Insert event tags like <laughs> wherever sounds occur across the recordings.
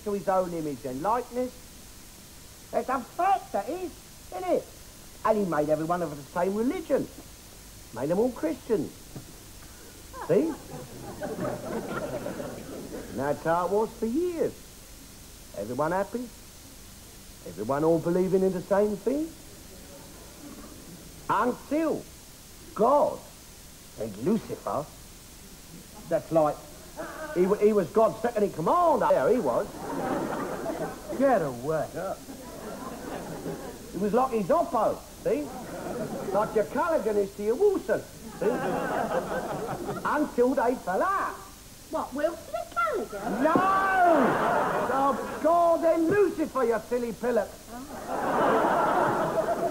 to his own image and likeness. It's a fact, that is, isn't it? And he made every one of the same religion. Made them all Christians. See? and that's how it was for years. Everyone happy? Everyone all believing in the same thing? Until God and Lucifer, that's like, he, he was God's second in command. There he was. Get away. He was like his oppo, see? Like your Callaghan is to your Wilson, see? Until they fell out. What, Wilson and Callaghan? No! Oh, God and Lucifer, you silly pillock.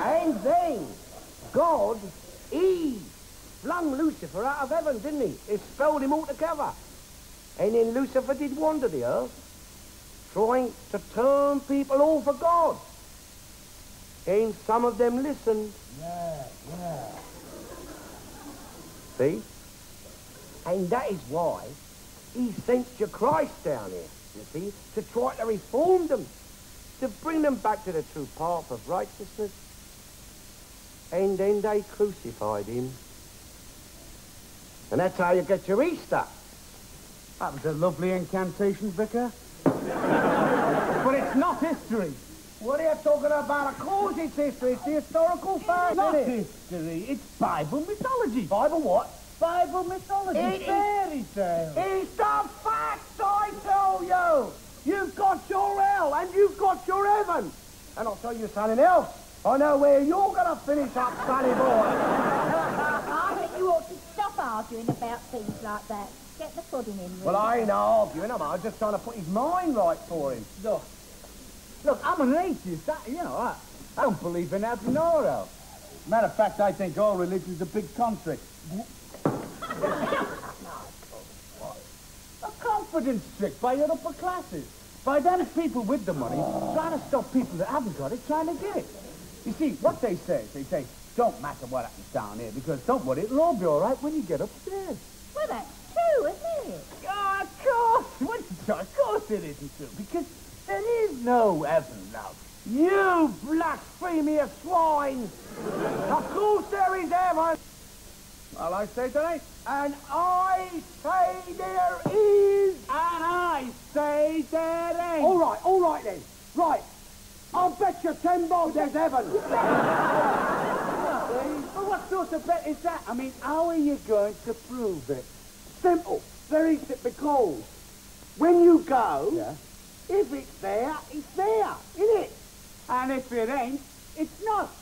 and then, God, he flung Lucifer out of heaven, didn't he? He Expelled him altogether. And then Lucifer did wander the earth, trying to turn people all for God. And some of them listened. Yeah, yeah. See? And that is why he sent your Christ down here, you see, to try to reform them, to bring them back to the true path of righteousness. And then they crucified him. And that's how you get your Easter. That was a lovely incantation, Vicar. <laughs> but it's not history. What are you talking about? Of course it's history. It's the historical fact, Not isn't it? history. It's Bible mythology. Bible what? Bible mythology. It Fairy tale. It's the facts, I tell you. You've got your hell and you've got your heaven. And I'll tell you something else. I know where you're going to finish up, sonny boy. I think you ought to stop arguing about things like that. Get the pudding in, really. Well, I ain't arguing, am I? I'm just trying to put his mind right for him. Look, look, I'm an atheist. I, you know, I, I don't believe in heaven or hell. Matter of fact, I think all religion's a big country. a confidence trick by your upper classes. By them people with the money trying to stop people that haven't got it trying to get it. You see, what they say they say, don't matter what happens down here, because don't worry, it'll all be all right when you get upstairs. Well, that's true, isn't it? Oh, of course. <laughs> What's it, of course it isn't true, because there is no heaven, love. You blasphemous swine! of course there is heaven. Well, I say there ain't. And I say there is. And I say there ain't. All right, all right then. Right. I'll bet you ten bob there's heaven. <laughs> Oh, well, what sort of bet is that? I mean, how are you going to prove it? Simple. Very simple. Because when you go, Yeah. if it's there, it's there, isn't it? And if it ain't, it's not.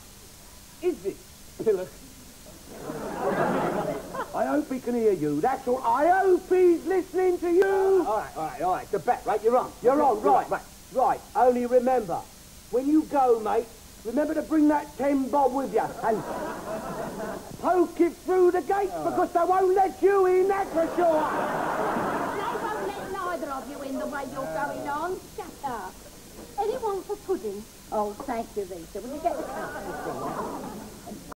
Is it, Pillock? <laughs> I hope he can hear you. That's all. I hope he's listening to you. All right, all right, all right. The bet, right? You're on. You're on, right, right, right. Only remember, when you go, mate, remember to bring that ten bob with you and poke it through the gates because they won't let you in, that's for sure. They won't let neither of you in the way you're going on. Shut up. Anyone for pudding? Oh, thank you, Rita. Will you get the cup, Priscilla?